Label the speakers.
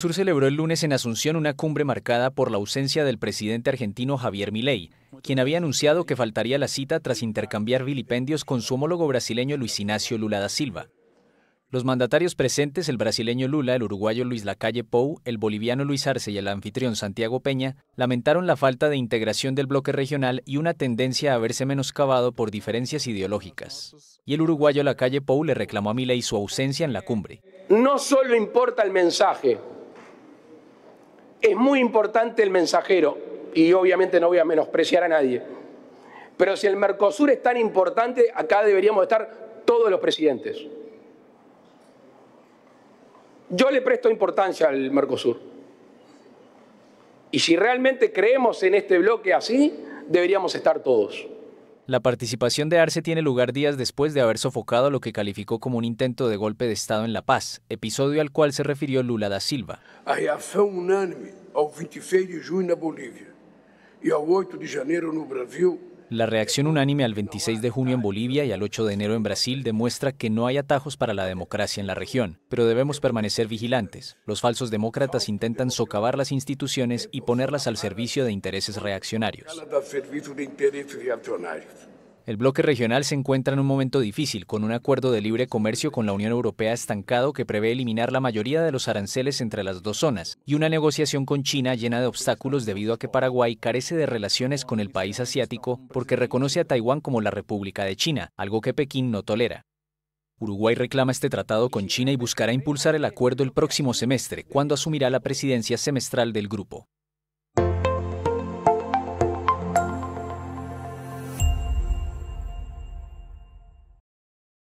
Speaker 1: Sur celebró el lunes en Asunción una cumbre marcada por la ausencia del presidente argentino Javier Milei, quien había anunciado que faltaría la cita tras intercambiar vilipendios con su homólogo brasileño Luis Ignacio Lula da Silva. Los mandatarios presentes, el brasileño Lula, el uruguayo Luis Lacalle Pou, el boliviano Luis Arce y el anfitrión Santiago Peña, lamentaron la falta de integración del bloque regional y una tendencia a verse menoscabado por diferencias ideológicas. Y el uruguayo Lacalle Pou le reclamó a Milei su ausencia en la cumbre.
Speaker 2: No solo importa el mensaje, es muy importante el mensajero, y obviamente no voy a menospreciar a nadie, pero si el Mercosur es tan importante, acá deberíamos estar todos los presidentes. Yo le presto importancia al Mercosur. Y si realmente creemos en este bloque así, deberíamos estar todos.
Speaker 1: La participación de Arce tiene lugar días después de haber sofocado lo que calificó como un intento de golpe de Estado en La Paz, episodio al cual se refirió Lula da Silva.
Speaker 3: A reação unânime ao 26 de junho na Bolívia e ao 8 de janeiro no Brasil
Speaker 1: la reacción unánime al 26 de junio en Bolivia y al 8 de enero en Brasil demuestra que no hay atajos para la democracia en la región, pero debemos permanecer vigilantes. Los falsos demócratas intentan socavar las instituciones y ponerlas al servicio de intereses reaccionarios. El bloque regional se encuentra en un momento difícil, con un acuerdo de libre comercio con la Unión Europea estancado que prevé eliminar la mayoría de los aranceles entre las dos zonas, y una negociación con China llena de obstáculos debido a que Paraguay carece de relaciones con el país asiático porque reconoce a Taiwán como la República de China, algo que Pekín no tolera. Uruguay reclama este tratado con China y buscará impulsar el acuerdo el próximo semestre, cuando asumirá la presidencia semestral del grupo.